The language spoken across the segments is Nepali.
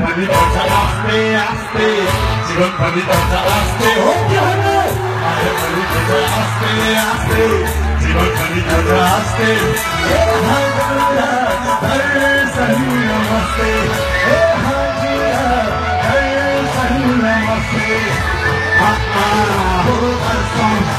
পাবি দরজা আস্তে আস্তে জীবন পাবি দরজা আস্তে হতে হবে আরে পাবি দরজা আস্তে আস্তে জীবন পাবি দরজা আস্তে হরে সহি নমস্তে হরে সহি namaste Ah, ah, oh, that's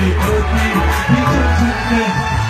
Thank me.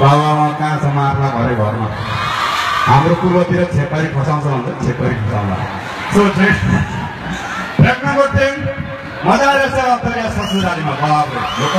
बाबामा कहाँ छ मार्ला घरै घरमा हाम्रो पूर्वतिर छेपारी खसाउँछ भन्छ छेपारी खसाउँला सो 2ラリーのパワー横